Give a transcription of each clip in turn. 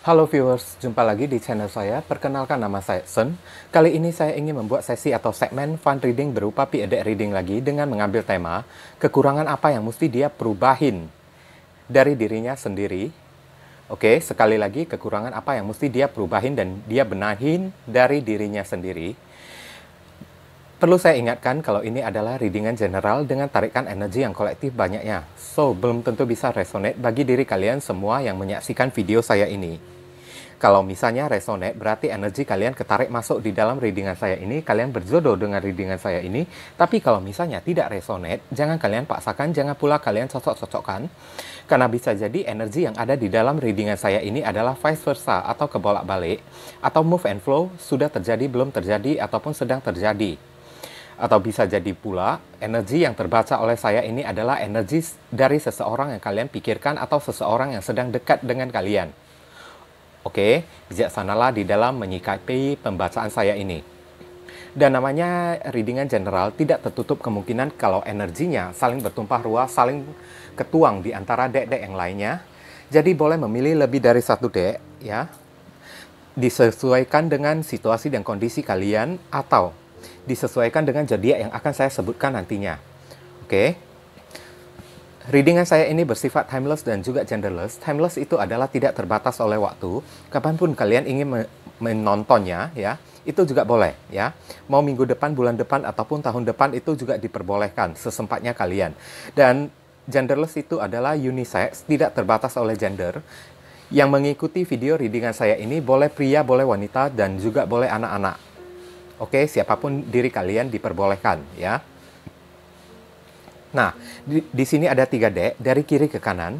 Halo viewers, jumpa lagi di channel saya. Perkenalkan nama saya Sen. Kali ini saya ingin membuat sesi atau segmen fun reading berupa PED reading lagi dengan mengambil tema kekurangan apa yang mesti dia perubahin dari dirinya sendiri. Oke, sekali lagi kekurangan apa yang mesti dia perubahin dan dia benahin dari dirinya sendiri. Perlu saya ingatkan kalau ini adalah readingan general dengan tarikan energi yang kolektif banyaknya. So, belum tentu bisa resonate bagi diri kalian semua yang menyaksikan video saya ini. Kalau misalnya resonate, berarti energi kalian ketarik masuk di dalam readingan saya ini, kalian berjodoh dengan readingan saya ini. Tapi kalau misalnya tidak resonate, jangan kalian paksakan, jangan pula kalian cocok-cocokkan. Karena bisa jadi energi yang ada di dalam readingan saya ini adalah vice versa atau kebolak-balik, atau move and flow sudah terjadi, belum terjadi, ataupun sedang terjadi atau bisa jadi pula energi yang terbaca oleh saya ini adalah energi dari seseorang yang kalian pikirkan atau seseorang yang sedang dekat dengan kalian. Oke, bijaksanalah di dalam menyikapi pembacaan saya ini. Dan namanya readingan general tidak tertutup kemungkinan kalau energinya saling bertumpah ruah, saling ketuang di antara dek-dek yang lainnya. Jadi boleh memilih lebih dari satu dek, ya. Disesuaikan dengan situasi dan kondisi kalian atau disesuaikan dengan zodiak yang akan saya sebutkan nantinya. Oke. Okay? Readingan saya ini bersifat timeless dan juga genderless. Timeless itu adalah tidak terbatas oleh waktu. Kapan pun kalian ingin menontonnya, ya, itu juga boleh, ya. Mau minggu depan, bulan depan, ataupun tahun depan itu juga diperbolehkan sesempatnya kalian. Dan genderless itu adalah unisex, tidak terbatas oleh gender. Yang mengikuti video readingan saya ini boleh pria, boleh wanita, dan juga boleh anak-anak. Oke, siapa pun diri kalian diperbolehkan ya. Nah, di, di sini ada tiga dek dari kiri ke kanan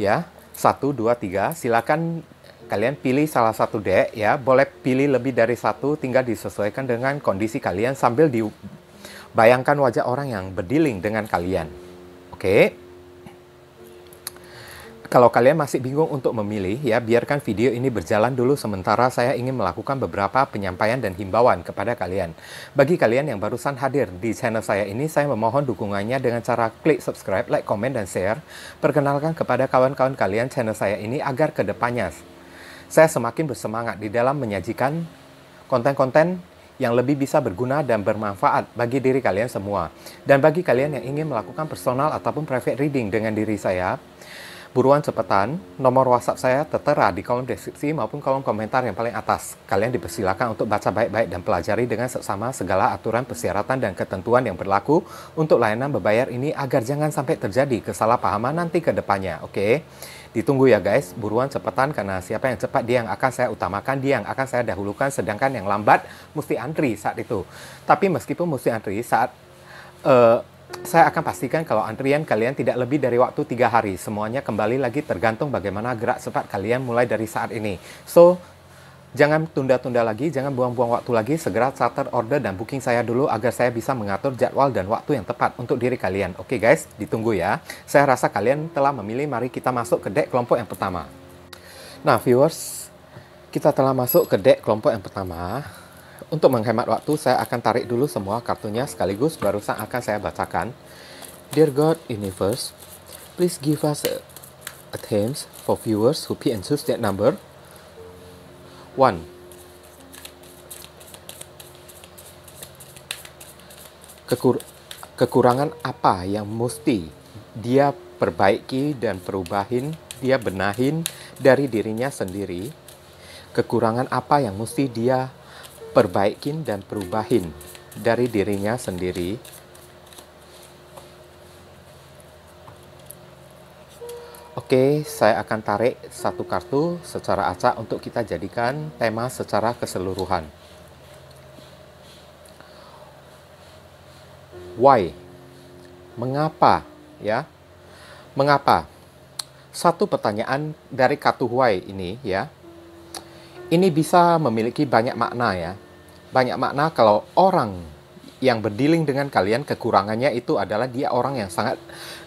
ya. Satu, dua, tiga. Silakan kalian pilih salah satu dek ya. Boleh pilih lebih dari satu, tinggal disesuaikan dengan kondisi kalian sambil dibayangkan wajah orang yang berdiling dengan kalian. Oke. Kalau kalian masih bingung untuk memilih, ya biarkan video ini berjalan dulu sementara saya ingin melakukan beberapa penyampaian dan himbauan kepada kalian. Bagi kalian yang barusan hadir di channel saya ini, saya memohon dukungannya dengan cara klik subscribe, like, komen, dan share. Perkenalkan kepada kawan-kawan kalian channel saya ini agar ke depannya saya semakin bersemangat di dalam menyajikan konten-konten yang lebih bisa berguna dan bermanfaat bagi diri kalian semua. Dan bagi kalian yang ingin melakukan personal ataupun private reading dengan diri saya, Buruan cepetan, nomor WhatsApp saya tertera di kolom deskripsi maupun kolom komentar yang paling atas. Kalian dipersilakan untuk baca baik-baik dan pelajari dengan seksama segala aturan persyaratan dan ketentuan yang berlaku untuk layanan berbayar ini agar jangan sampai terjadi kesalahpahaman nanti ke depannya. Oke, ditunggu ya guys, buruan cepetan karena siapa yang cepat dia yang akan saya utamakan, dia yang akan saya dahulukan, sedangkan yang lambat mesti antri saat itu. Tapi meskipun mesti antri saat uh, saya akan pastikan kalau antrian kalian tidak lebih dari waktu tiga hari. Semuanya kembali lagi tergantung bagaimana gerak cepat kalian mulai dari saat ini. So, jangan tunda-tunda lagi, jangan buang-buang waktu lagi. Segera charter order dan booking saya dulu agar saya bisa mengatur jadwal dan waktu yang tepat untuk diri kalian. Oke okay guys, ditunggu ya. Saya rasa kalian telah memilih, mari kita masuk ke deck kelompok yang pertama. Nah viewers, kita telah masuk ke deck kelompok yang pertama. Untuk menghemat waktu, saya akan tarik dulu semua kartunya sekaligus barusan akan saya bacakan. Dear God Universe, please give us a, a for viewers who pick and choose that number. 1. Kekur kekurangan apa yang mesti dia perbaiki dan perubahin, dia benahin dari dirinya sendiri? Kekurangan apa yang mesti dia perbaikin dan perubahin dari dirinya sendiri. Oke, saya akan tarik satu kartu secara acak untuk kita jadikan tema secara keseluruhan. Why? Mengapa? Ya, mengapa? Satu pertanyaan dari kartu why ini ya ini bisa memiliki banyak makna ya. Banyak makna kalau orang yang berdiling dengan kalian kekurangannya itu adalah dia orang yang sangat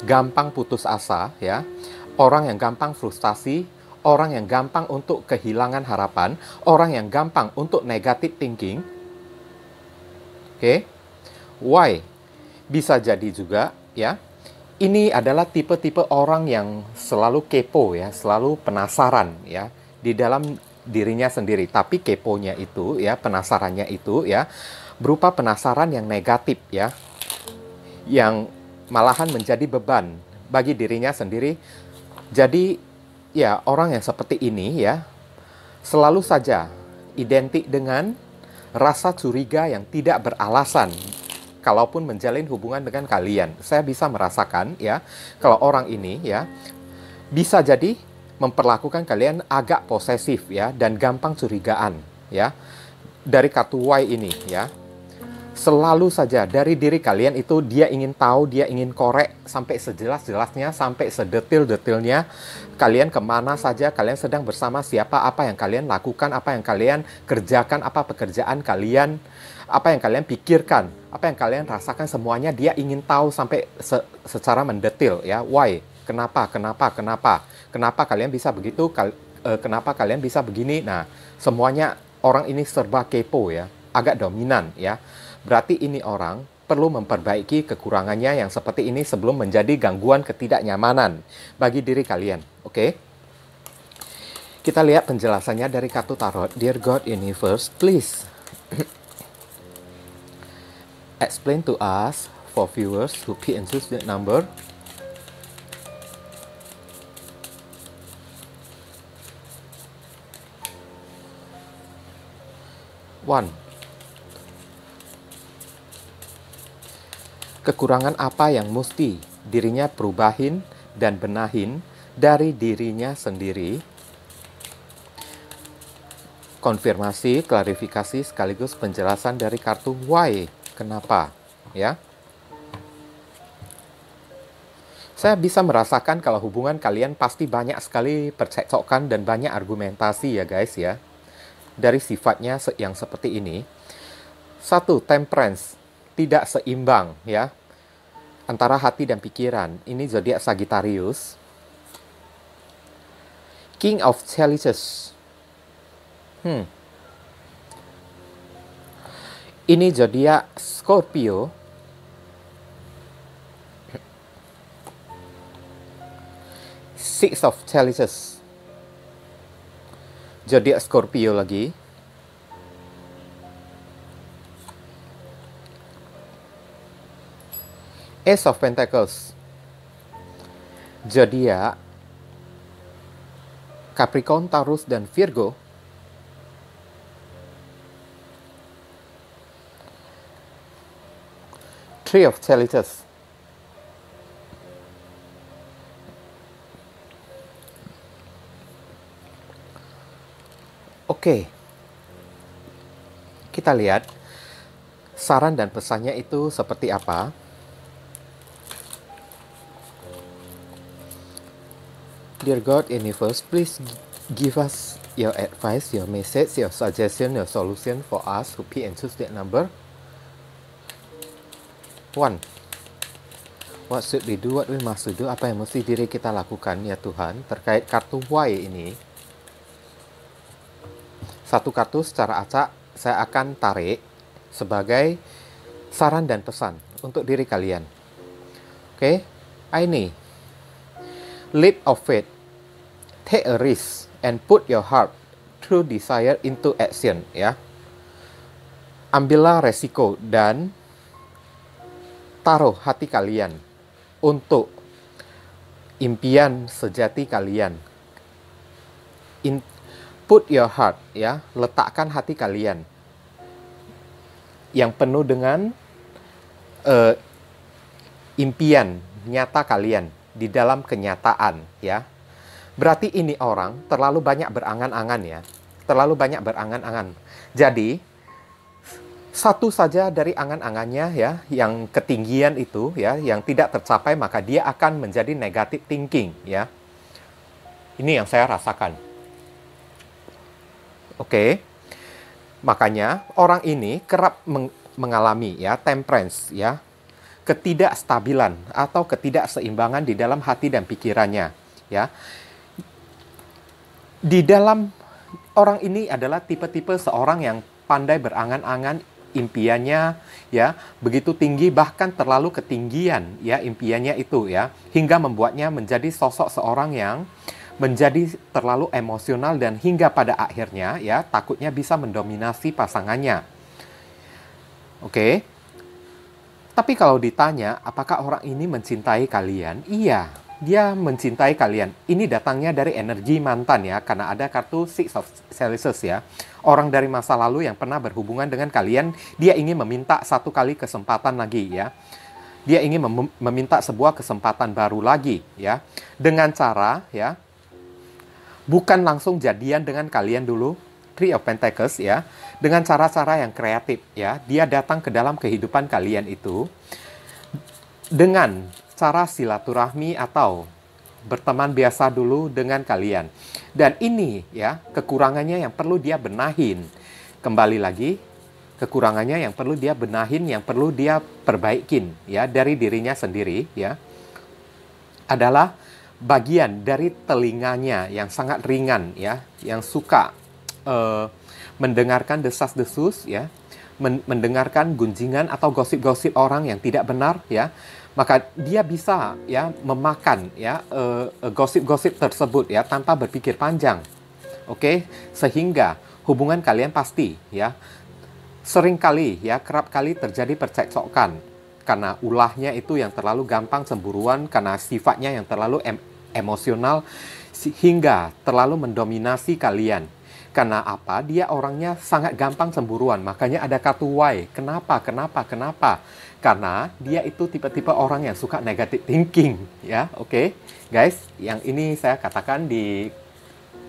gampang putus asa ya. Orang yang gampang frustasi, orang yang gampang untuk kehilangan harapan, orang yang gampang untuk negative thinking. Oke. Okay? Why? Bisa jadi juga ya. Ini adalah tipe-tipe orang yang selalu kepo ya, selalu penasaran ya di dalam dirinya sendiri. Tapi keponya itu ya, penasarannya itu ya berupa penasaran yang negatif ya. Yang malahan menjadi beban bagi dirinya sendiri. Jadi ya orang yang seperti ini ya selalu saja identik dengan rasa curiga yang tidak beralasan kalaupun menjalin hubungan dengan kalian. Saya bisa merasakan ya kalau orang ini ya bisa jadi memperlakukan kalian agak posesif ya dan gampang curigaan ya. Dari kartu Y ini ya. Selalu saja dari diri kalian itu dia ingin tahu, dia ingin korek sampai sejelas-jelasnya, sampai sedetil-detilnya. Kalian ke mana saja, kalian sedang bersama siapa, apa yang kalian lakukan, apa yang kalian kerjakan, apa pekerjaan kalian, apa yang kalian pikirkan, apa yang kalian rasakan semuanya dia ingin tahu sampai se secara mendetil ya. Why? Kenapa? Kenapa? Kenapa? Kenapa kalian bisa begitu? Kal uh, kenapa kalian bisa begini? Nah, semuanya orang ini serba kepo ya, agak dominan ya. Berarti ini orang perlu memperbaiki kekurangannya yang seperti ini sebelum menjadi gangguan ketidaknyamanan bagi diri kalian. Oke? Okay? Kita lihat penjelasannya dari kartu tarot. Dear God Universe, please explain to us for viewers who and choose that number. One. kekurangan apa yang mesti dirinya perubahin dan benahin dari dirinya sendiri. Konfirmasi, klarifikasi sekaligus penjelasan dari kartu why, kenapa, ya. Saya bisa merasakan kalau hubungan kalian pasti banyak sekali percekcokan dan banyak argumentasi ya guys ya. Dari sifatnya yang seperti ini. Satu, temperance tidak seimbang ya antara hati dan pikiran. Ini zodiak Sagittarius. King of Chalices. Hmm. Ini zodiak Scorpio. Six of Chalices. Zodiak Scorpio lagi. Ace of Pentacles. Zodiak Capricorn, Taurus, dan Virgo. Three of Chalices Oke, kita lihat saran dan pesannya itu seperti apa. Dear God, Universe, please give us your advice, your message, your suggestion, your solution for us who pick and choose that number. One. What should we do? What we must do? Apa yang mesti diri kita lakukan ya Tuhan terkait kartu Y ini? Satu kartu secara acak saya akan tarik sebagai saran dan pesan untuk diri kalian. Oke, okay? ini leap of faith take a risk and put your heart true desire into action ya. Ambillah resiko dan taruh hati kalian untuk impian sejati kalian. In, put your heart ya, letakkan hati kalian yang penuh dengan uh, impian nyata kalian di dalam kenyataan ya Berarti ini orang terlalu banyak berangan-angan ya. Terlalu banyak berangan-angan. Jadi, satu saja dari angan-angannya ya, yang ketinggian itu ya, yang tidak tercapai maka dia akan menjadi negative thinking ya. Ini yang saya rasakan. Oke. Makanya orang ini kerap meng mengalami ya temperance ya, ketidakstabilan atau ketidakseimbangan di dalam hati dan pikirannya ya di dalam orang ini adalah tipe-tipe seorang yang pandai berangan-angan impiannya ya begitu tinggi bahkan terlalu ketinggian ya impiannya itu ya hingga membuatnya menjadi sosok seorang yang menjadi terlalu emosional dan hingga pada akhirnya ya takutnya bisa mendominasi pasangannya. Oke. Tapi kalau ditanya apakah orang ini mencintai kalian? Iya, dia mencintai kalian. Ini datangnya dari energi mantan ya, karena ada kartu Six of Salices ya. Orang dari masa lalu yang pernah berhubungan dengan kalian, dia ingin meminta satu kali kesempatan lagi ya. Dia ingin mem meminta sebuah kesempatan baru lagi ya. Dengan cara ya, bukan langsung jadian dengan kalian dulu, Three of Pentacles ya, dengan cara-cara yang kreatif ya. Dia datang ke dalam kehidupan kalian itu dengan cara silaturahmi atau berteman biasa dulu dengan kalian. Dan ini ya, kekurangannya yang perlu dia benahin. Kembali lagi, kekurangannya yang perlu dia benahin, yang perlu dia perbaikin ya dari dirinya sendiri ya. Adalah bagian dari telinganya yang sangat ringan ya, yang suka uh, mendengarkan desas-desus ya, mendengarkan gunjingan atau gosip-gosip orang yang tidak benar ya maka dia bisa ya memakan ya uh, gosip-gosip tersebut ya tanpa berpikir panjang. Oke, okay? sehingga hubungan kalian pasti ya sering kali ya kerap kali terjadi percekcokan karena ulahnya itu yang terlalu gampang cemburuan karena sifatnya yang terlalu emosional sehingga terlalu mendominasi kalian. Karena apa? Dia orangnya sangat gampang cemburuan. Makanya ada kartu Y. Kenapa? Kenapa? Kenapa? karena dia itu tipe-tipe orang yang suka negative thinking ya oke okay? guys yang ini saya katakan di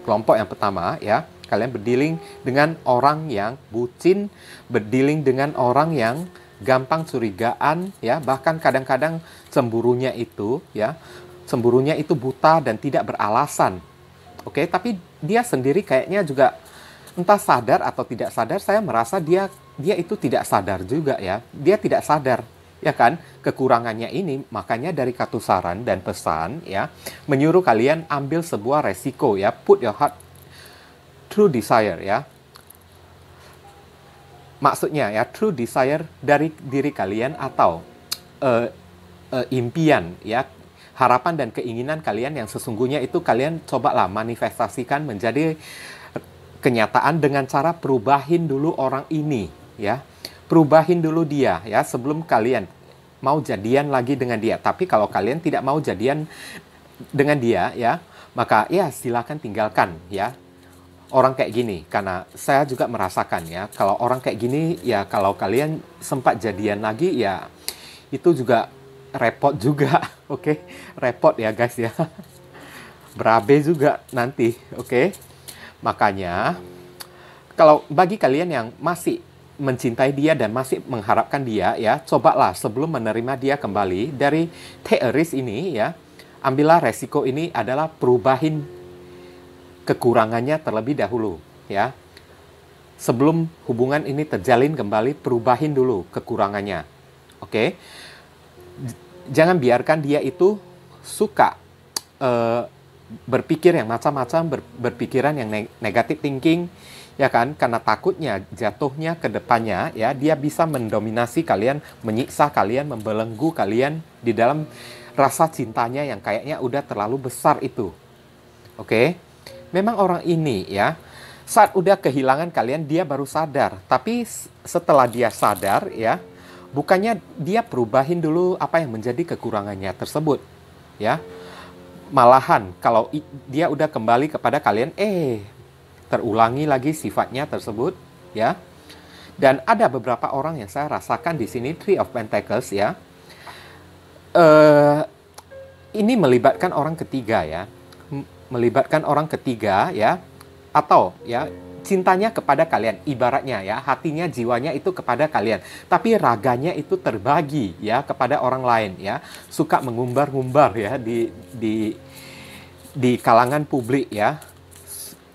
kelompok yang pertama ya kalian berdealing dengan orang yang bucin berdealing dengan orang yang gampang curigaan ya bahkan kadang-kadang cemburunya itu ya cemburunya itu buta dan tidak beralasan oke okay? tapi dia sendiri kayaknya juga entah sadar atau tidak sadar saya merasa dia dia itu tidak sadar juga ya. Dia tidak sadar ya kan kekurangannya ini makanya dari kartu saran dan pesan ya menyuruh kalian ambil sebuah resiko ya put your heart true desire ya maksudnya ya true desire dari diri kalian atau uh, uh, impian ya harapan dan keinginan kalian yang sesungguhnya itu kalian cobalah manifestasikan menjadi kenyataan dengan cara perubahin dulu orang ini ya perubahin dulu dia ya sebelum kalian mau jadian lagi dengan dia. Tapi kalau kalian tidak mau jadian dengan dia ya, maka ya silakan tinggalkan ya. Orang kayak gini karena saya juga merasakan ya, kalau orang kayak gini ya kalau kalian sempat jadian lagi ya itu juga repot juga, oke? Okay? Repot ya guys ya. Berabe juga nanti, oke? Okay? Makanya kalau bagi kalian yang masih mencintai dia dan masih mengharapkan dia ya, cobalah sebelum menerima dia kembali dari teoris ini ya, ambillah resiko ini adalah perubahin kekurangannya terlebih dahulu ya. Sebelum hubungan ini terjalin kembali, perubahin dulu kekurangannya. Oke. Jangan biarkan dia itu suka uh, berpikir yang macam-macam, ber, berpikiran yang negatif thinking, ya kan? Karena takutnya jatuhnya ke depannya ya dia bisa mendominasi kalian menyiksa kalian membelenggu kalian di dalam rasa cintanya yang kayaknya udah terlalu besar itu. Oke? Memang orang ini ya saat udah kehilangan kalian dia baru sadar. Tapi setelah dia sadar ya bukannya dia perubahin dulu apa yang menjadi kekurangannya tersebut ya malahan kalau dia udah kembali kepada kalian eh terulangi lagi sifatnya tersebut ya. Dan ada beberapa orang yang saya rasakan di sini Three of Pentacles ya. Uh, ini melibatkan orang ketiga ya. Melibatkan orang ketiga ya atau ya cintanya kepada kalian. Ibaratnya ya hatinya jiwanya itu kepada kalian. Tapi raganya itu terbagi ya kepada orang lain ya. Suka mengumbar-ngumbar ya di di di kalangan publik ya.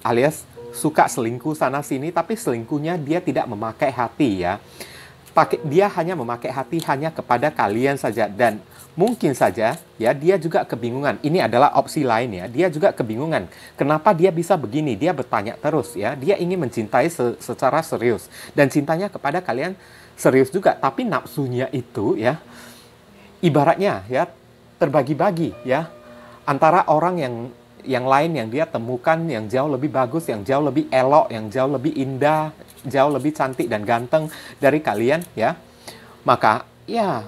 Alias suka selingkuh sana sini tapi selingkuhnya dia tidak memakai hati ya. Pakai dia hanya memakai hati hanya kepada kalian saja. Dan mungkin saja ya dia juga kebingungan. Ini adalah opsi lain ya. Dia juga kebingungan. Kenapa dia bisa begini? Dia bertanya terus ya. Dia ingin mencintai se secara serius dan cintanya kepada kalian serius juga, tapi nafsunya itu ya ibaratnya ya terbagi-bagi ya antara orang yang yang lain yang dia temukan yang jauh lebih bagus, yang jauh lebih elok, yang jauh lebih indah, jauh lebih cantik dan ganteng dari kalian ya. Maka ya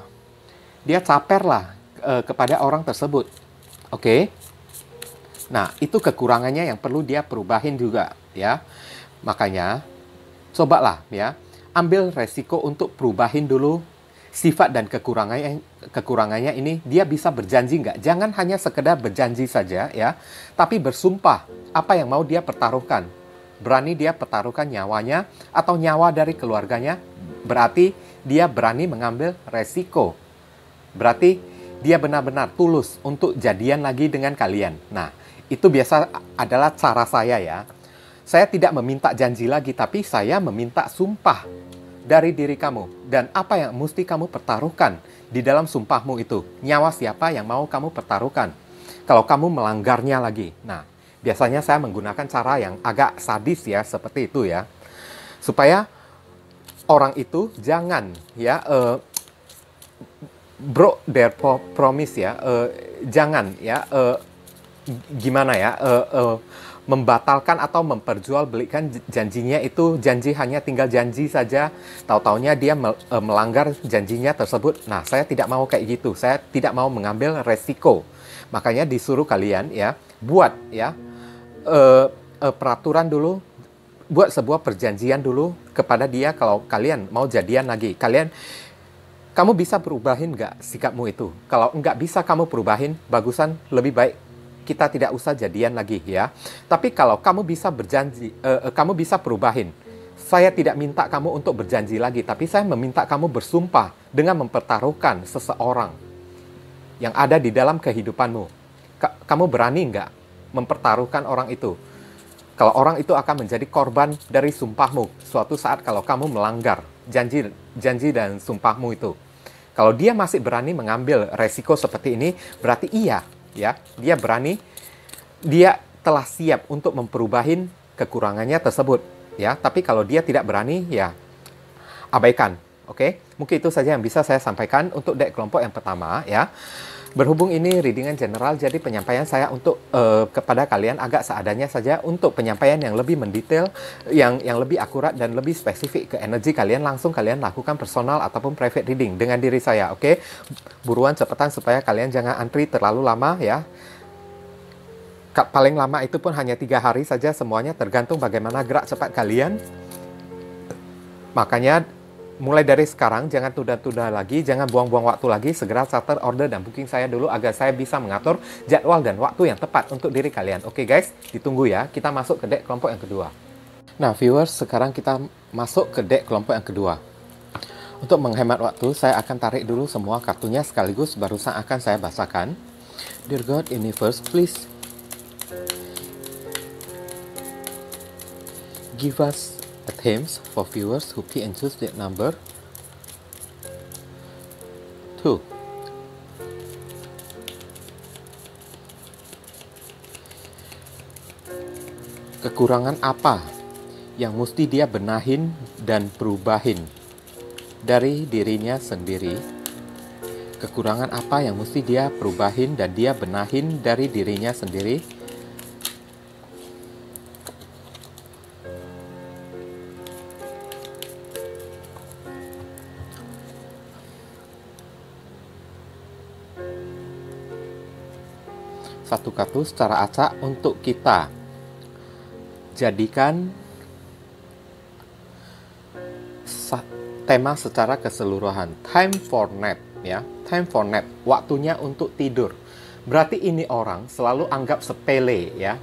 dia caperlah e, kepada orang tersebut. Oke. Okay? Nah, itu kekurangannya yang perlu dia perubahin juga ya. Makanya cobalah ya, ambil resiko untuk perubahin dulu sifat dan kekurangannya kekurangannya ini dia bisa berjanji nggak jangan hanya sekedar berjanji saja ya tapi bersumpah apa yang mau dia pertaruhkan berani dia pertaruhkan nyawanya atau nyawa dari keluarganya berarti dia berani mengambil resiko berarti dia benar-benar tulus untuk jadian lagi dengan kalian nah itu biasa adalah cara saya ya saya tidak meminta janji lagi tapi saya meminta sumpah dari diri kamu dan apa yang mesti kamu pertaruhkan di dalam sumpahmu itu. Nyawa siapa yang mau kamu pertaruhkan. Kalau kamu melanggarnya lagi. Nah, biasanya saya menggunakan cara yang agak sadis ya, seperti itu ya. Supaya orang itu jangan ya uh, bro their promise ya, uh, jangan ya uh, gimana ya, uh, uh, membatalkan atau memperjualbelikan janjinya itu janji hanya tinggal janji saja. Tahu-taunya dia melanggar janjinya tersebut. Nah saya tidak mau kayak gitu. Saya tidak mau mengambil resiko. Makanya disuruh kalian ya buat ya uh, uh, peraturan dulu buat sebuah perjanjian dulu kepada dia. Kalau kalian mau jadian lagi kalian kamu bisa perubahin nggak sikapmu itu kalau nggak bisa kamu perubahin bagusan lebih baik kita tidak usah jadian lagi ya. Tapi kalau kamu bisa berjanji, uh, kamu bisa perubahin. Saya tidak minta kamu untuk berjanji lagi, tapi saya meminta kamu bersumpah dengan mempertaruhkan seseorang yang ada di dalam kehidupanmu. Ka kamu berani nggak mempertaruhkan orang itu? Kalau orang itu akan menjadi korban dari sumpahmu suatu saat kalau kamu melanggar janji janji dan sumpahmu itu. Kalau dia masih berani mengambil resiko seperti ini, berarti iya, ya dia berani dia telah siap untuk memperubahin kekurangannya tersebut ya tapi kalau dia tidak berani ya abaikan oke okay? mungkin itu saja yang bisa saya sampaikan untuk dek kelompok yang pertama ya Berhubung ini readingan general, jadi penyampaian saya untuk uh, kepada kalian agak seadanya saja untuk penyampaian yang lebih mendetail, yang yang lebih akurat dan lebih spesifik ke energi kalian langsung kalian lakukan personal ataupun private reading dengan diri saya, oke? Okay? Buruan cepetan supaya kalian jangan antri terlalu lama ya. Paling lama itu pun hanya tiga hari saja semuanya tergantung bagaimana gerak cepat kalian. Makanya mulai dari sekarang jangan tunda-tunda lagi, jangan buang-buang waktu lagi, segera charter order dan booking saya dulu agar saya bisa mengatur jadwal dan waktu yang tepat untuk diri kalian. Oke guys, ditunggu ya. Kita masuk ke deck kelompok yang kedua. Nah, viewers, sekarang kita masuk ke deck kelompok yang kedua. Untuk menghemat waktu, saya akan tarik dulu semua kartunya sekaligus barusan akan saya bacakan. Dear God, Universe, please give us themes for viewers who pick and choose that number. 2. Kekurangan apa yang mesti dia benahin dan perubahin dari dirinya sendiri? Kekurangan apa yang mesti dia perubahin dan dia benahin dari dirinya sendiri? Kartu secara acak untuk kita. Jadikan tema secara keseluruhan. Time for nap ya. Time for nap waktunya untuk tidur. Berarti ini orang selalu anggap sepele ya.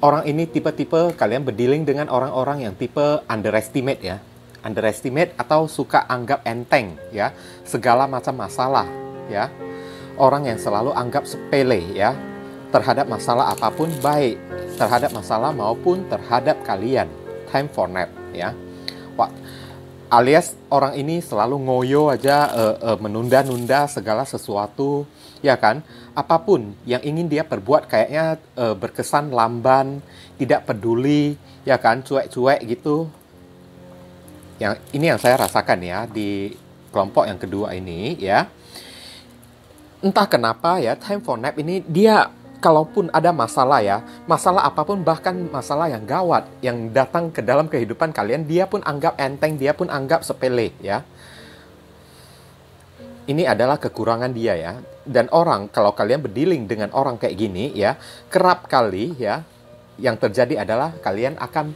Orang ini tipe-tipe kalian berdealing dengan orang-orang yang tipe underestimate ya. Underestimate atau suka anggap enteng ya. Segala macam masalah ya. Orang yang selalu anggap sepele ya terhadap masalah apa pun baik terhadap masalah maupun terhadap kalian. Time for nap ya. Wah, alias orang ini selalu ngoyo aja uh, uh, menunda-nunda segala sesuatu ya kan? Apa pun yang ingin dia perbuat kayaknya uh, berkesan lamban tidak peduli ya kan? Cuek-cuek gitu. Yang ini yang saya rasakan ya di kelompok yang kedua ini ya. Entah kenapa ya time for nap ini dia kalaupun ada masalah ya, masalah apa pun bahkan masalah yang gawat yang datang ke dalam kehidupan kalian, dia pun anggap enteng, dia pun anggap sepele ya. Ini adalah kekurangan dia ya. Dan orang kalau kalian berdealing dengan orang kayak gini ya, kerap kali ya yang terjadi adalah kalian akan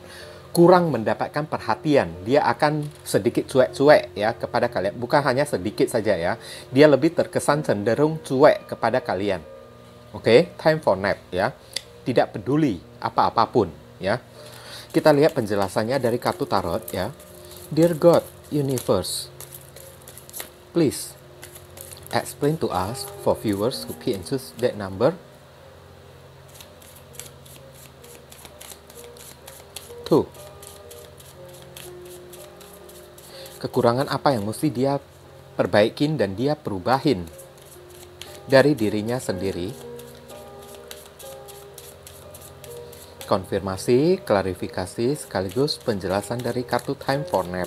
kurang mendapatkan perhatian. Dia akan sedikit cuek-cuek ya kepada kalian. Bukan hanya sedikit saja ya. Dia lebih terkesan cenderung cuek kepada kalian Oke, okay? time for nap ya. Tidak peduli apa-apapun ya. Kita lihat penjelasannya dari kartu tarot ya. Dear God, Universe, please explain to us for viewers who key into that number. Two. Kekurangan apa yang mesti dia perbaikin dan dia perubahin dari dirinya sendiri konfirmasi, klarifikasi, sekaligus penjelasan dari kartu Time for Nap.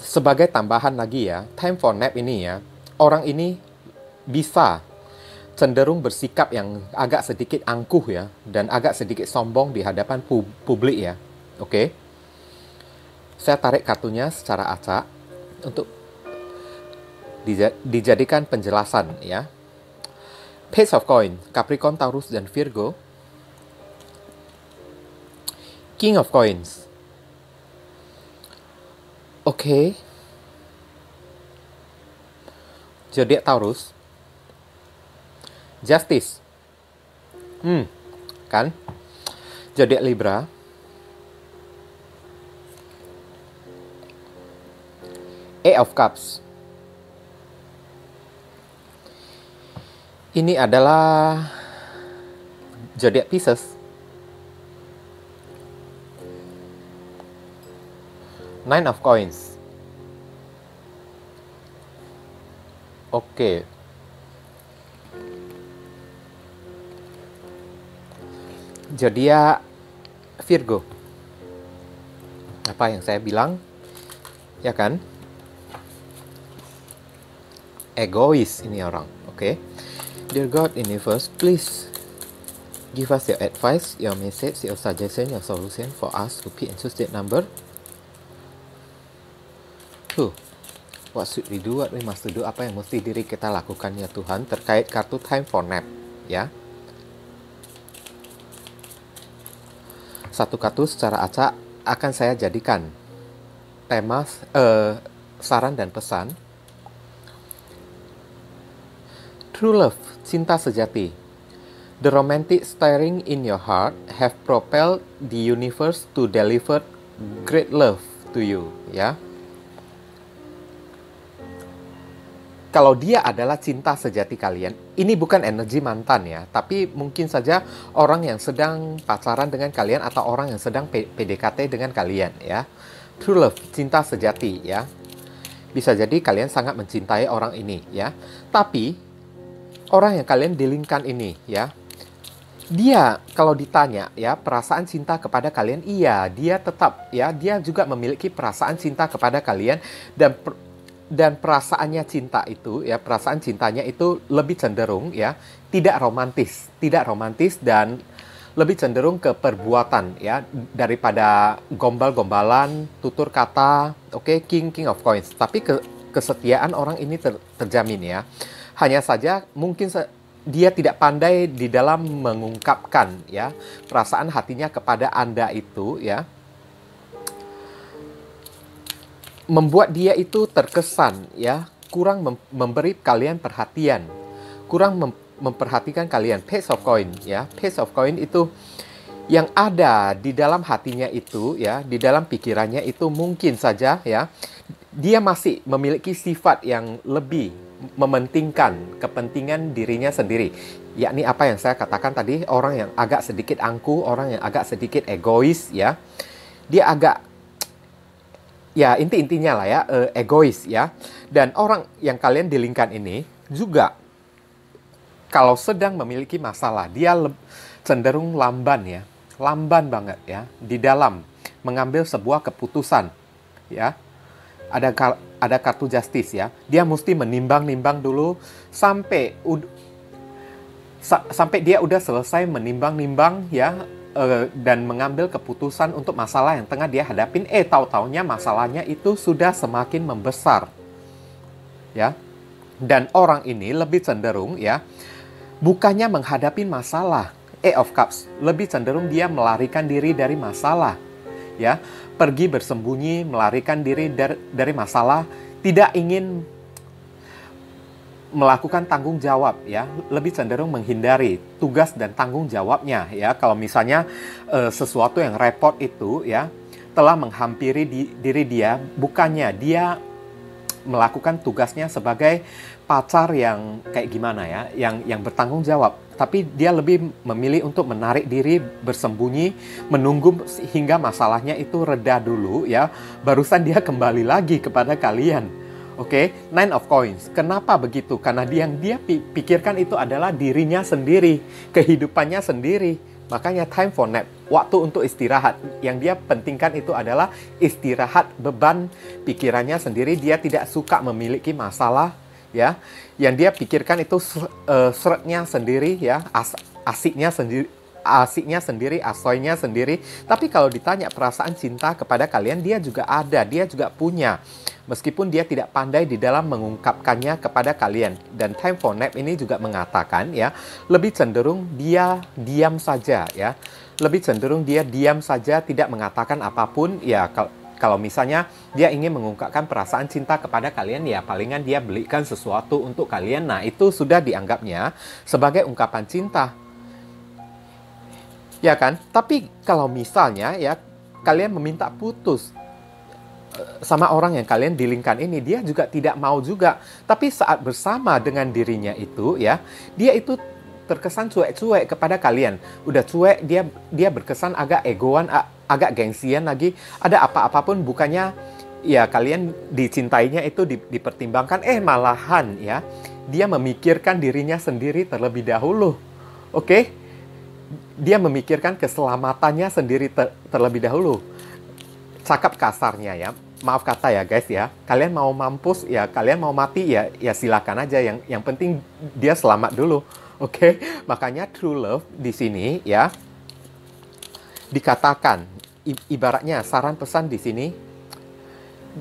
Sebagai tambahan lagi ya, Time for Nap ini ya, orang ini bisa cenderung bersikap yang agak sedikit angkuh ya, dan agak sedikit sombong di hadapan pub publik ya. Oke. Okay? Saya tarik kartunya secara acak untuk dijadikan penjelasan ya Page of Coin, Capricorn, Taurus, dan Virgo. King of Coins. Oke. Okay. Zodiac Taurus. Justice. Hmm, kan? Zodiac Libra. Eight of Cups. Ini adalah zodiak Pisces. Nine of Coins. Oke. Okay. Zodiak Virgo. Apa yang saya bilang? Ya kan? Egois ini orang, oke? Okay? Dear God Universe, please give us your advice, your message, your suggestion, your solution for us to pick and choose that number. Two, what should we do, what we must do, apa yang mesti diri kita lakukan ya Tuhan terkait kartu time for nap, ya. Satu kartu secara acak akan saya jadikan tema, uh, saran dan pesan True love, cinta sejati. The romantic stirring in your heart have propelled the universe to deliver great love to you, ya. Kalau dia adalah cinta sejati kalian, ini bukan energi mantan ya, tapi mungkin saja orang yang sedang pacaran dengan kalian atau orang yang sedang PDKT dengan kalian ya. True love, cinta sejati ya. Bisa jadi kalian sangat mencintai orang ini ya. Tapi orang yang kalian dilingkan ini ya. Dia kalau ditanya ya perasaan cinta kepada kalian iya dia tetap ya dia juga memiliki perasaan cinta kepada kalian dan per, dan perasaannya cinta itu ya perasaan cintanya itu lebih cenderung ya tidak romantis tidak romantis dan lebih cenderung ke perbuatan ya daripada gombal-gombalan tutur kata oke okay, king king of coins. Tapi ke, kesetiaan orang ini ter, terjamin ya hanya saja mungkin dia tidak pandai di dalam mengungkapkan ya perasaan hatinya kepada Anda itu ya. Membuat dia itu terkesan ya kurang mem memberi kalian perhatian, kurang mem memperhatikan kalian. Page of coin ya, page of coin itu yang ada di dalam hatinya itu ya, di dalam pikirannya itu mungkin saja ya dia masih memiliki sifat yang lebih mementingkan kepentingan dirinya sendiri. Yakni apa yang saya katakan tadi, orang yang agak sedikit angku, orang yang agak sedikit egois ya. Dia agak ya inti-intinya lah ya, uh, egois ya. Dan orang yang kalian dilingkan ini juga kalau sedang memiliki masalah, dia cenderung lamban ya. Lamban banget ya di dalam mengambil sebuah keputusan ya ada ada kartu justice ya. Dia mesti menimbang-nimbang dulu sampai sa sampai dia udah selesai menimbang-nimbang ya uh, dan mengambil keputusan untuk masalah yang tengah dia hadapin. Eh tahu-taunya masalahnya itu sudah semakin membesar. Ya. Dan orang ini lebih cenderung ya bukannya menghadapi masalah. Eh of Cups lebih cenderung dia melarikan diri dari masalah. Ya, pergi bersembunyi, melarikan diri dari, dari masalah, tidak ingin melakukan tanggung jawab ya. Lebih cenderung menghindari tugas dan tanggung jawabnya ya. Kalau misalnya e, sesuatu yang repot itu ya telah menghampiri di, diri dia bukannya dia melakukan tugasnya sebagai pacar yang kayak gimana ya yang yang bertanggung jawab. Tapi dia lebih memilih untuk menarik diri bersembunyi menunggu hingga masalahnya itu reda dulu ya. Barusan dia kembali lagi kepada kalian. Oke okay? nine of coins. Kenapa begitu? Karena dia yang dia pikirkan itu adalah dirinya sendiri kehidupannya sendiri. Makanya time for nap waktu untuk istirahat. Yang dia pentingkan itu adalah istirahat beban pikirannya sendiri. Dia tidak suka memiliki masalah ya yang dia pikirkan itu uh, seretnya sendiri ya as asiknya sendiri asiknya sendiri, asoynya sendiri. Tapi kalau ditanya perasaan cinta kepada kalian, dia juga ada, dia juga punya. Meskipun dia tidak pandai di dalam mengungkapkannya kepada kalian. Dan Time for Nap ini juga mengatakan ya, lebih cenderung dia diam saja ya. Lebih cenderung dia diam saja, tidak mengatakan apa pun ya kalau kalau misalnya dia ingin mengungkapkan perasaan cinta kepada kalian, ya palingan dia belikan sesuatu untuk kalian. Nah, itu sudah dianggapnya sebagai ungkapan cinta. Ya kan? Tapi kalau misalnya ya kalian meminta putus eh, sama orang yang kalian dilingkan ini, dia juga tidak mau juga. Tapi saat bersama dengan dirinya itu ya, dia itu terkesan cuek-cuek kepada kalian. Udah cuek, dia dia berkesan agak egoan, agak gengsian lagi. Ada apa-apapun bukannya ya kalian dicintainya itu di, dipertimbangkan eh malahan ya dia memikirkan dirinya sendiri terlebih dahulu. Oke? Dia memikirkan keselamatannya sendiri ter, terlebih dahulu. Cakap kasarnya ya. Maaf kata ya guys ya. Kalian mau mampus ya, kalian mau mati ya ya silakan aja yang yang penting dia selamat dulu. Oke? Okay? Makanya true love di sini ya dikatakan ibaratnya saran pesan di sini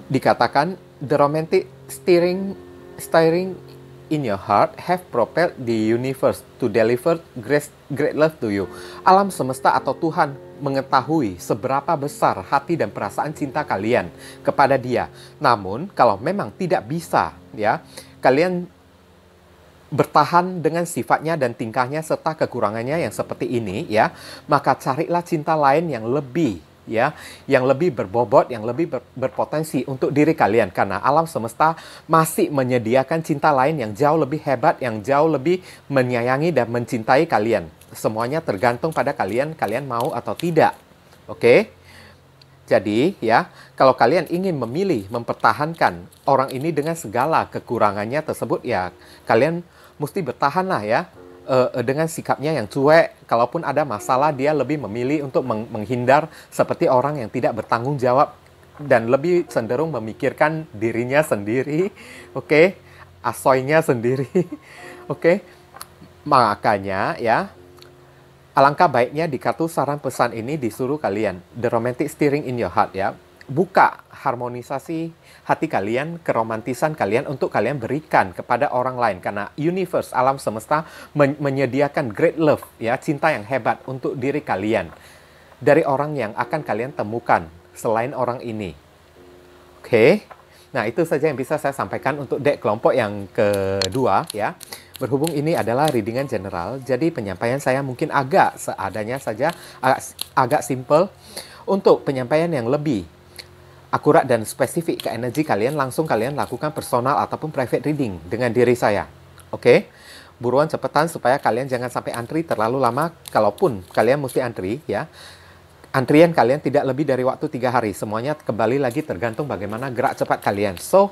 dikatakan the romantic steering steering in your heart have propelled the universe to deliver great, great love to you. Alam semesta atau Tuhan mengetahui seberapa besar hati dan perasaan cinta kalian kepada Dia. Namun, kalau memang tidak bisa, ya, kalian bertahan dengan sifatnya dan tingkahnya serta kekurangannya yang seperti ini, ya, maka carilah cinta lain yang lebih ya yang lebih berbobot, yang lebih ber, berpotensi untuk diri kalian karena alam semesta masih menyediakan cinta lain yang jauh lebih hebat, yang jauh lebih menyayangi dan mencintai kalian. Semuanya tergantung pada kalian, kalian mau atau tidak. Oke? Jadi, ya, kalau kalian ingin memilih mempertahankan orang ini dengan segala kekurangannya tersebut, ya, kalian mesti bertahanlah ya uh, dengan sikapnya yang cuek, kalaupun ada masalah dia lebih memilih untuk meng menghindar seperti orang yang tidak bertanggung jawab dan lebih cenderung memikirkan dirinya sendiri, oke, okay? asoynya sendiri, oke. Okay? Makanya ya, alangkah baiknya di kartu saran pesan ini disuruh kalian the romantic steering in your heart ya, buka harmonisasi hati kalian, keromantisan kalian untuk kalian berikan kepada orang lain karena universe alam semesta men menyediakan great love ya, cinta yang hebat untuk diri kalian dari orang yang akan kalian temukan selain orang ini. Oke. Okay? Nah, itu saja yang bisa saya sampaikan untuk dek kelompok yang kedua ya. Berhubung ini adalah readingan general, jadi penyampaian saya mungkin agak seadanya saja, agak, agak simple. Untuk penyampaian yang lebih akurat dan spesifik ke energi kalian, langsung kalian lakukan personal ataupun private reading dengan diri saya. Oke? Okay? Buruan cepetan supaya kalian jangan sampai antri terlalu lama. Kalaupun kalian mesti antri, ya. Antrian kalian tidak lebih dari waktu tiga hari. Semuanya kembali lagi tergantung bagaimana gerak cepat kalian. So,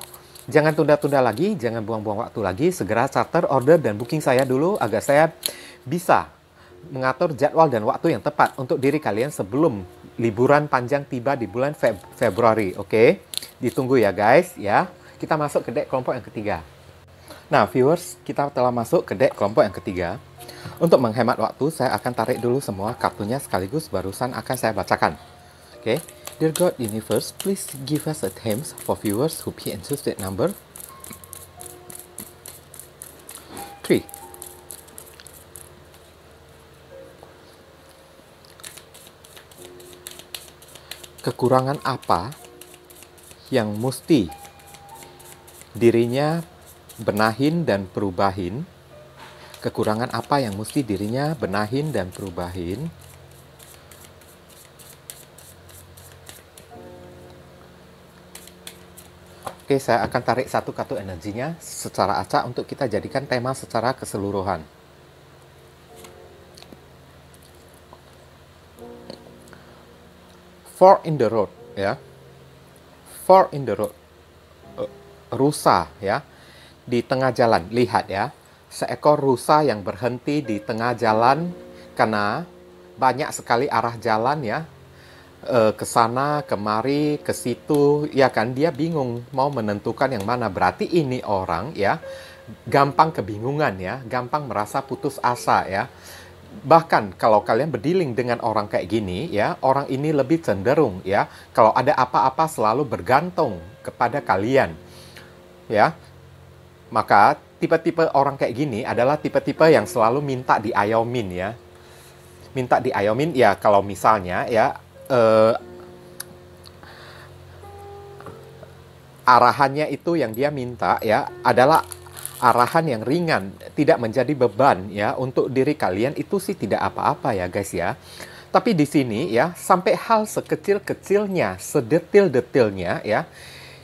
jangan tunda-tunda lagi, jangan buang-buang waktu lagi. Segera charter, order, dan booking saya dulu agar saya bisa mengatur jadwal dan waktu yang tepat untuk diri kalian sebelum liburan panjang tiba di bulan Feb Februari, oke? Okay? Ditunggu ya guys ya. Kita masuk ke deck kelompok yang ketiga. Nah, viewers, kita telah masuk ke deck kelompok yang ketiga. Untuk menghemat waktu, saya akan tarik dulu semua kartunya sekaligus barusan akan saya bacakan. Oke, okay. Dear God Universe, please give us a themes for viewers who be interested number 3. Kekurangan apa yang mesti dirinya benahin dan perubahin kekurangan apa yang mesti dirinya benahin dan perubahin Oke, saya akan tarik satu kartu energinya secara acak untuk kita jadikan tema secara keseluruhan. Four in the road, ya. Four in the road. Uh, rusa, ya. Di tengah jalan, lihat ya seekor rusa yang berhenti di tengah jalan karena banyak sekali arah jalan ya e, ke sana kemari ke situ ya kan dia bingung mau menentukan yang mana berarti ini orang ya gampang kebingungan ya gampang merasa putus asa ya bahkan kalau kalian berdiling dengan orang kayak gini ya orang ini lebih cenderung ya kalau ada apa-apa selalu bergantung kepada kalian ya maka tipe-tipe orang kayak gini adalah tipe-tipe yang selalu minta diayomin ya. Minta diayomin ya kalau misalnya ya eh, arahannya itu yang dia minta ya adalah arahan yang ringan, tidak menjadi beban ya untuk diri kalian itu sih tidak apa-apa ya guys ya. Tapi di sini ya sampai hal sekecil-kecilnya, sedetil-detilnya ya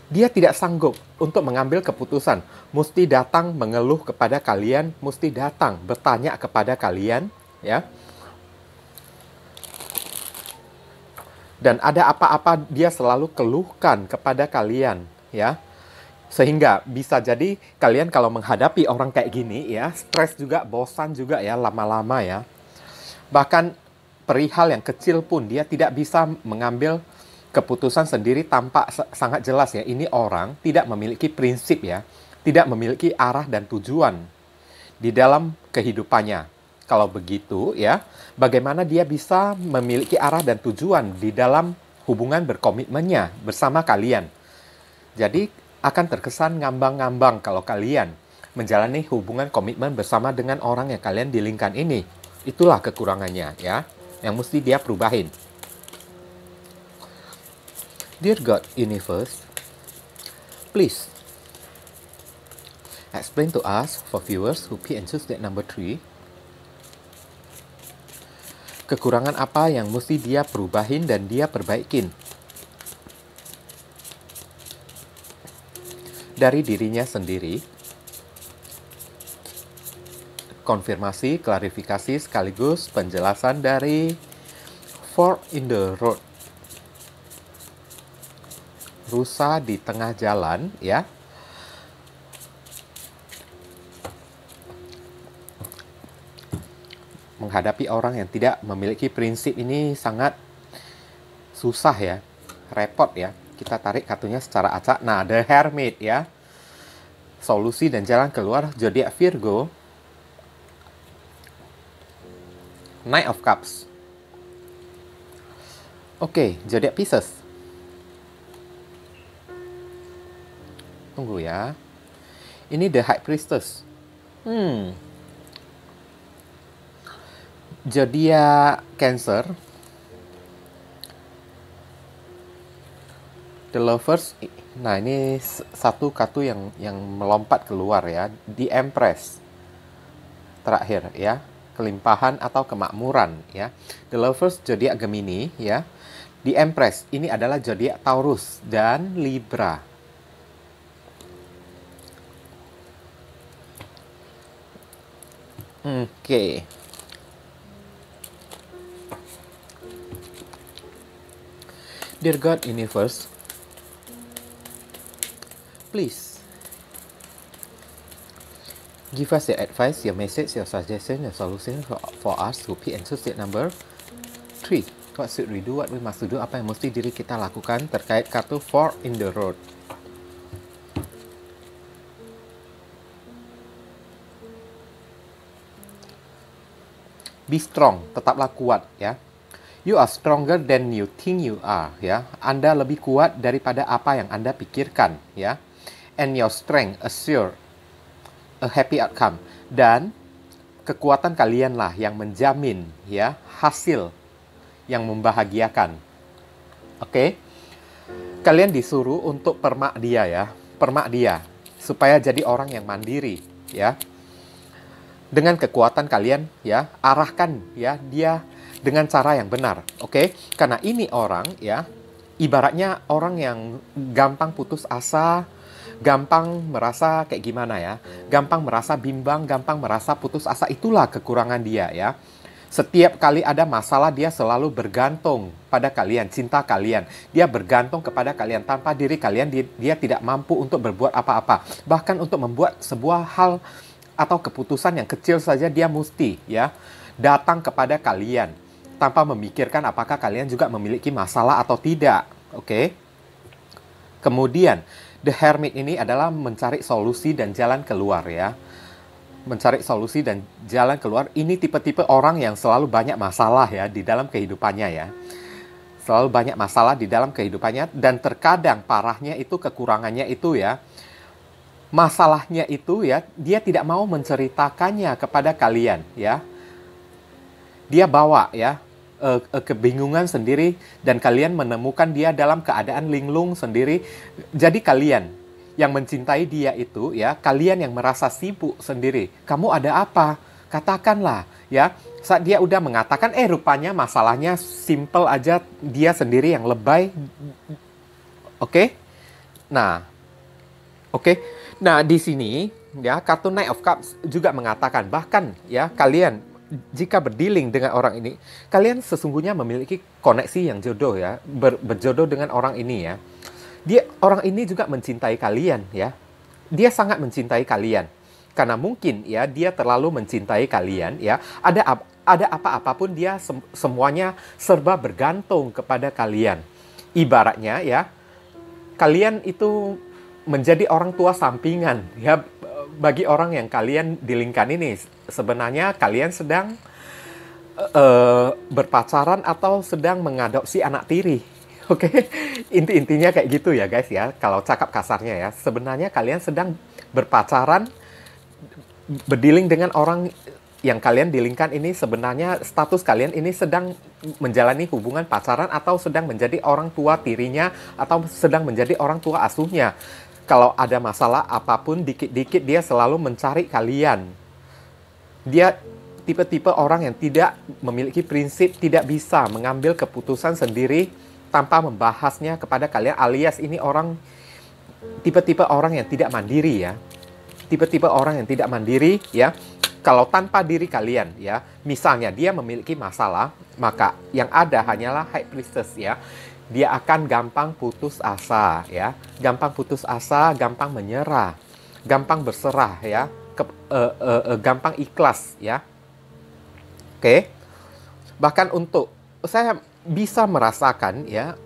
dia tidak sanggup untuk mengambil keputusan. Mesti datang mengeluh kepada kalian, mesti datang bertanya kepada kalian, ya. Dan ada apa-apa dia selalu keluhkan kepada kalian, ya. Sehingga bisa jadi kalian kalau menghadapi orang kayak gini ya, stres juga, bosan juga ya lama-lama ya. Bahkan perihal yang kecil pun dia tidak bisa mengambil keputusan sendiri tampak sangat jelas ya. Ini orang tidak memiliki prinsip ya, tidak memiliki arah dan tujuan di dalam kehidupannya. Kalau begitu ya, bagaimana dia bisa memiliki arah dan tujuan di dalam hubungan berkomitmennya bersama kalian. Jadi akan terkesan ngambang-ngambang kalau kalian menjalani hubungan komitmen bersama dengan orang yang kalian dilingkan ini. Itulah kekurangannya ya, yang mesti dia perubahin. Dear God Universe, please explain to us for viewers who pay interested number 3 kekurangan apa yang mesti dia perubahin dan dia perbaikin dari dirinya sendiri. Konfirmasi, klarifikasi sekaligus penjelasan dari Fork in the Road. Rusa di tengah jalan ya. Menghadapi orang yang tidak memiliki prinsip ini sangat susah ya. Repot ya kita tarik kartunya secara acak nah the hermit ya solusi dan jalan keluar zodiak Virgo Knight of Cups oke okay, zodiak Pisces Tunggu ya. Ini The High Priestess. Hmm. Jodia Cancer. The Lovers. Nah, ini satu kartu yang yang melompat keluar ya. The Empress. Terakhir ya. Kelimpahan atau kemakmuran ya. The Lovers zodiak Gemini ya. The Empress ini adalah zodiak Taurus dan Libra. Okay. Dear God Universe, please give us your advice, your message, your suggestion, your solution for, for us to be interested number 3. what should we do, what we must do, apa yang mesti diri kita lakukan terkait kartu for in the road. Be strong, tetaplah kuat ya. You are stronger than you think you are ya. Anda lebih kuat daripada apa yang Anda pikirkan ya. And your strength assure a happy outcome. Dan kekuatan kalianlah yang menjamin ya hasil yang membahagiakan. Oke. Okay? Kalian disuruh untuk permak dia ya, permak dia supaya jadi orang yang mandiri ya. Dengan kekuatan kalian ya, arahkan ya dia dengan cara yang benar. Oke? Okay? Karena ini orang ya ibaratnya orang yang gampang putus asa, gampang merasa kayak gimana ya, gampang merasa bimbang, gampang merasa putus asa, itulah kekurangan dia ya. Setiap kali ada masalah dia selalu bergantung pada kalian, cinta kalian. Dia bergantung kepada kalian tanpa diri kalian dia, dia tidak mampu untuk berbuat apa-apa. Bahkan untuk membuat sebuah hal atau keputusan yang kecil saja dia mesti ya datang kepada kalian tanpa memikirkan apakah kalian juga memiliki masalah atau tidak. Oke. Okay? Kemudian The Hermit ini adalah mencari solusi dan jalan keluar ya. Mencari solusi dan jalan keluar. Ini tipe-tipe orang yang selalu banyak masalah ya di dalam kehidupannya ya. Selalu banyak masalah di dalam kehidupannya dan terkadang parahnya itu kekurangannya itu ya. Masalahnya itu ya, dia tidak mau menceritakannya kepada kalian ya. Dia bawa ya, uh, kebingungan sendiri dan kalian menemukan dia dalam keadaan linglung sendiri. Jadi kalian yang mencintai dia itu ya, kalian yang merasa sibuk sendiri. Kamu ada apa? Katakanlah ya. Saat dia udah mengatakan eh rupanya masalahnya simple aja dia sendiri yang lebay. Oke? Okay? Nah. Oke. Okay? Nah, di sini ya kartu Knight of Cups juga mengatakan bahkan ya kalian jika berdealing dengan orang ini, kalian sesungguhnya memiliki koneksi yang jodoh ya, ber, berjodoh dengan orang ini ya. Dia orang ini juga mencintai kalian ya. Dia sangat mencintai kalian. Karena mungkin ya dia terlalu mencintai kalian ya. Ada ada apa-apapun dia sem semuanya serba bergantung kepada kalian. Ibaratnya ya, kalian itu menjadi orang tua sampingan ya bagi orang yang kalian dilingkan ini sebenarnya kalian sedang uh, berpacaran atau sedang mengadopsi anak tiri. Oke, okay? inti-intinya kayak gitu ya guys ya. Kalau cakap kasarnya ya, sebenarnya kalian sedang berpacaran, berdiling dengan orang yang kalian dilingkan ini sebenarnya status kalian ini sedang menjalani hubungan pacaran atau sedang menjadi orang tua tirinya atau sedang menjadi orang tua asuhnya kalau ada masalah apa pun dikit-dikit dia selalu mencari kalian. Dia tipe-tipe orang yang tidak memiliki prinsip, tidak bisa mengambil keputusan sendiri tanpa membahasnya kepada kalian alias ini orang tipe-tipe orang yang tidak mandiri ya. Tipe-tipe orang yang tidak mandiri ya. Kalau tanpa diri kalian ya, misalnya dia memiliki masalah, maka yang ada hanyalah high priestess ya dia akan gampang putus asa ya, gampang putus asa, gampang menyerah, gampang berserah ya, ke, uh, uh, uh, gampang ikhlas ya. Oke. Okay? Bahkan untuk saya bisa merasakan ya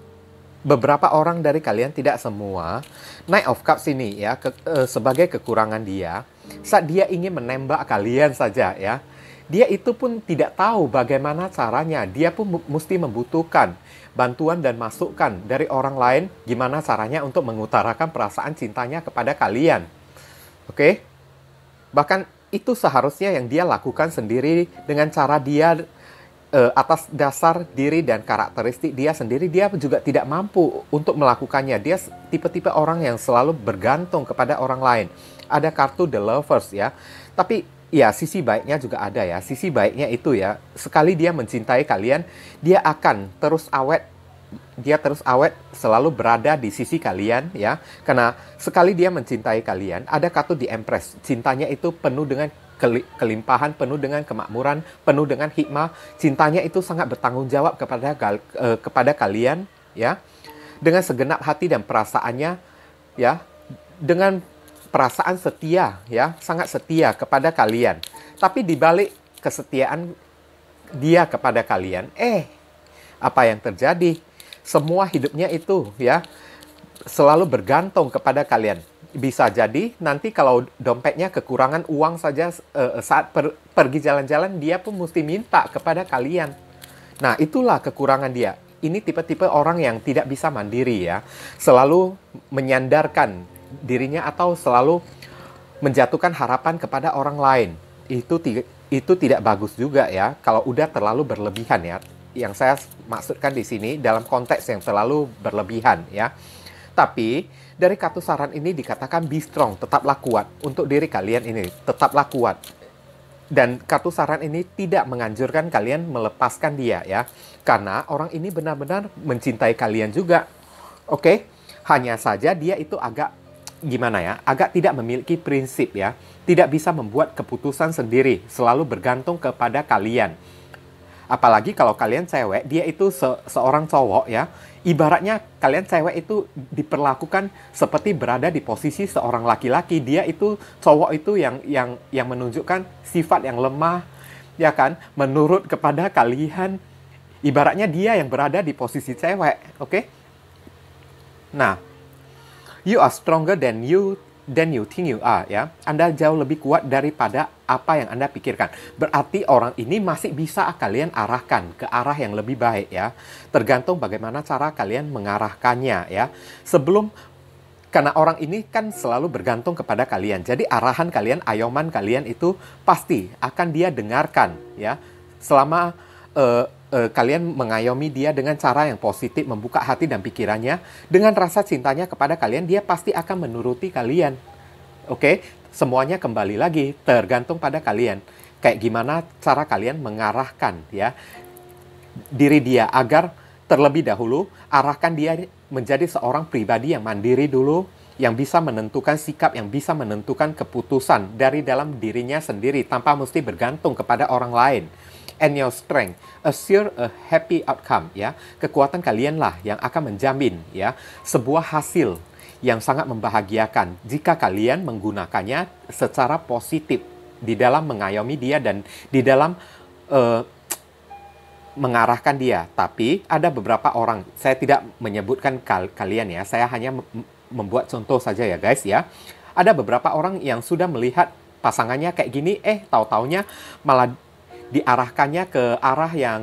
beberapa orang dari kalian tidak semua Knight of Cups ini ya ke, uh, sebagai kekurangan dia saat dia ingin menembak kalian saja ya dia itu pun tidak tahu bagaimana caranya dia pun mesti membutuhkan bantuan dan masukan dari orang lain gimana caranya untuk mengutarakan perasaan cintanya kepada kalian. Oke? Okay? Bahkan itu seharusnya yang dia lakukan sendiri dengan cara dia uh, atas dasar diri dan karakteristik dia sendiri dia juga tidak mampu untuk melakukannya. Dia tipe-tipe orang yang selalu bergantung kepada orang lain. Ada kartu The Lovers ya. Tapi ya sisi baiknya juga ada ya. Sisi baiknya itu ya, sekali dia mencintai kalian, dia akan terus awet dia terus awet selalu berada di sisi kalian ya. Karena sekali dia mencintai kalian ada kartu di Empress cintanya itu penuh dengan kelimpahan penuh dengan kemakmuran penuh dengan hikmah. Cintanya itu sangat bertanggung jawab kepada uh, kepada kalian ya. Dengan segenap hati dan perasaannya ya. Dengan perasaan setia ya. Sangat setia kepada kalian. Tapi dibalik kesetiaan dia kepada kalian eh apa yang terjadi? Semua hidupnya itu ya selalu bergantung kepada kalian. Bisa jadi nanti kalau dompetnya kekurangan uang saja uh, saat per, pergi jalan-jalan dia pun mesti minta kepada kalian. Nah, itulah kekurangan dia. Ini tipe-tipe orang yang tidak bisa mandiri ya. Selalu menyandarkan dirinya atau selalu menjatuhkan harapan kepada orang lain. Itu itu tidak bagus juga ya kalau udah terlalu berlebihan ya. Yang saya maksudkan di sini dalam konteks yang terlalu berlebihan ya. Tapi dari kartu saran ini dikatakan be strong, tetaplah kuat. Untuk diri kalian ini, tetaplah kuat. Dan kartu saran ini tidak menganjurkan kalian melepaskan dia ya. Karena orang ini benar-benar mencintai kalian juga. Oke, hanya saja dia itu agak gimana ya, agak tidak memiliki prinsip ya. Tidak bisa membuat keputusan sendiri, selalu bergantung kepada kalian. Apalagi kalau kalian cewek, dia itu se seorang cowok ya. Ibaratnya kalian cewek itu diperlakukan seperti berada di posisi seorang laki-laki. Dia itu cowok itu yang yang yang menunjukkan sifat yang lemah ya kan? Menurut kepada kalian. Ibaratnya dia yang berada di posisi cewek oke? Okay? nah you are stronger than you than you think you are ya. Anda jauh lebih kuat daripada apa yang Anda pikirkan. Berarti orang ini masih bisa kalian arahkan ke arah yang lebih baik ya. Tergantung bagaimana cara kalian mengarahkannya ya. Sebelum karena orang ini kan selalu bergantung kepada kalian. Jadi arahan kalian, ayoman kalian itu pasti akan dia dengarkan ya. Selama uh, uh, kalian mengayomi dia dengan cara yang positif, membuka hati dan pikirannya, dengan rasa cintanya kepada kalian, dia pasti akan menuruti kalian. Oke, okay? semuanya kembali lagi tergantung pada kalian. Kayak gimana cara kalian mengarahkan ya diri dia agar terlebih dahulu arahkan dia menjadi seorang pribadi yang mandiri dulu, yang bisa menentukan sikap, yang bisa menentukan keputusan dari dalam dirinya sendiri tanpa mesti bergantung kepada orang lain and your strength assure a happy outcome ya kekuatan kalianlah yang akan menjamin ya sebuah hasil yang sangat membahagiakan jika kalian menggunakannya secara positif di dalam mengayomi dia dan di dalam uh, mengarahkan dia. Tapi ada beberapa orang, saya tidak menyebutkan kal kalian ya, saya hanya membuat contoh saja ya guys ya. Ada beberapa orang yang sudah melihat pasangannya kayak gini, eh tahu-taunya malah diarahkannya ke arah yang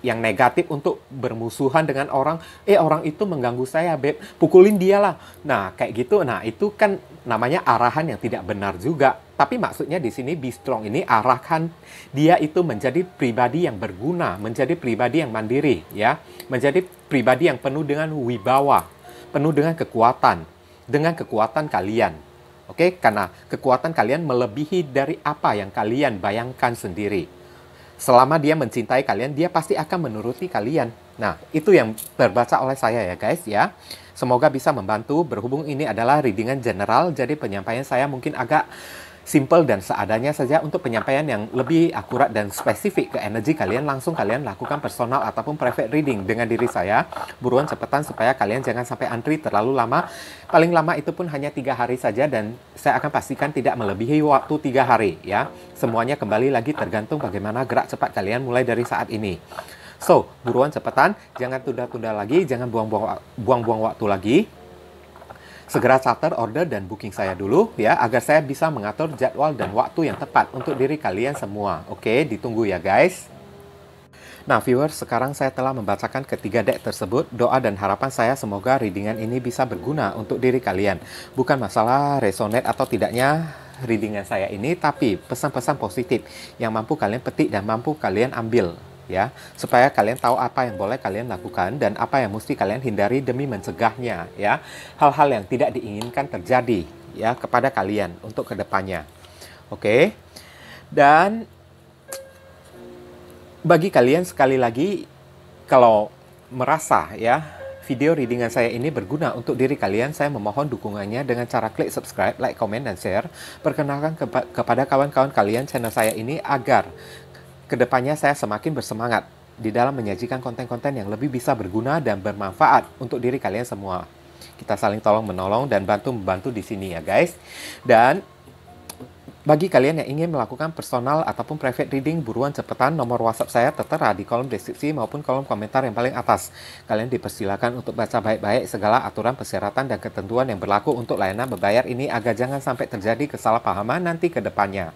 yang negatif untuk bermusuhan dengan orang, eh orang itu mengganggu saya, beb, pukulin dia lah. Nah, kayak gitu. Nah, itu kan namanya arahan yang tidak benar juga. Tapi maksudnya di sini be strong ini arahkan dia itu menjadi pribadi yang berguna, menjadi pribadi yang mandiri, ya, menjadi pribadi yang penuh dengan wibawa, penuh dengan kekuatan, dengan kekuatan kalian. Oke, okay? karena kekuatan kalian melebihi dari apa yang kalian bayangkan sendiri. Selama dia mencintai kalian, dia pasti akan menuruti kalian. Nah, itu yang terbaca oleh saya ya guys ya. Semoga bisa membantu. Berhubung ini adalah readingan general, jadi penyampaian saya mungkin agak simple dan seadanya saja untuk penyampaian yang lebih akurat dan spesifik ke energi kalian langsung kalian lakukan personal ataupun private reading dengan diri saya. Buruan cepetan supaya kalian jangan sampai antri terlalu lama. Paling lama itu pun hanya tiga hari saja dan saya akan pastikan tidak melebihi waktu tiga hari ya. Semuanya kembali lagi tergantung bagaimana gerak cepat kalian mulai dari saat ini. So buruan cepetan jangan tunda-tunda lagi jangan buang-buang buang-buang waktu lagi Segera charter, order, dan booking saya dulu ya, agar saya bisa mengatur jadwal dan waktu yang tepat untuk diri kalian semua. Oke, ditunggu ya guys. Nah, viewers, sekarang saya telah membacakan ketiga deck tersebut. Doa dan harapan saya semoga readingan ini bisa berguna untuk diri kalian. Bukan masalah resonate atau tidaknya readingan saya ini, tapi pesan-pesan positif yang mampu kalian petik dan mampu kalian ambil ya supaya kalian tahu apa yang boleh kalian lakukan dan apa yang mesti kalian hindari demi mencegahnya ya. Hal-hal yang tidak diinginkan terjadi ya kepada kalian untuk ke depannya. Oke? Dan bagi kalian sekali lagi kalau merasa ya video readingan saya ini berguna untuk diri kalian, saya memohon dukungannya dengan cara klik subscribe, like, comment, dan share. Perkenalkan kepa kepada kawan-kawan kalian channel saya ini agar Ke depannya saya semakin bersemangat di dalam menyajikan konten-konten yang lebih bisa berguna dan bermanfaat untuk diri kalian semua. Kita saling tolong menolong dan bantu membantu di sini ya guys. Dan Bagi kalian yang ingin melakukan personal ataupun private reading, buruan cepetan nomor WhatsApp saya tertera di kolom deskripsi maupun kolom komentar yang paling atas. Kalian dipersilakan untuk baca baik-baik segala aturan persyaratan dan ketentuan yang berlaku untuk layanan berbayar ini agar jangan sampai terjadi kesalahpahaman nanti ke depannya.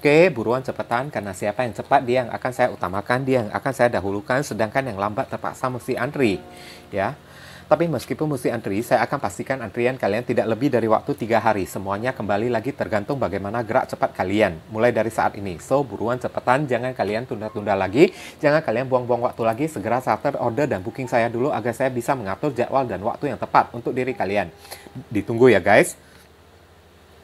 Oke, buruan cepetan karena siapa yang cepat dia yang akan saya utamakan, dia yang akan saya dahulukan sedangkan yang lambat terpaksa mesti antri. Ya. Tapi meskipun mesti antri, saya akan pastikan antrian kalian tidak lebih dari waktu tiga hari. Semuanya kembali lagi tergantung bagaimana gerak cepat kalian. Mulai dari saat ini. So, buruan cepetan, jangan kalian tunda-tunda lagi. Jangan kalian buang-buang waktu lagi. Segera starter order dan booking saya dulu agar saya bisa mengatur jadwal dan waktu yang tepat untuk diri kalian. Ditunggu ya guys.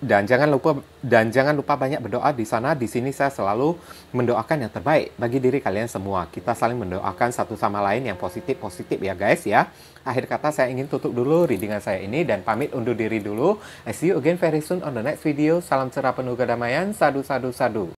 Dan jangan lupa dan jangan lupa banyak berdoa di sana. Di sini saya selalu mendoakan yang terbaik bagi diri kalian semua. Kita saling mendoakan satu sama lain yang positif-positif ya guys ya. Akhir kata saya ingin tutup dulu readingan saya ini dan pamit undur diri dulu. I see you again very soon on the next video. Salam cerah penuh kedamaian. Sadu sadu sadu.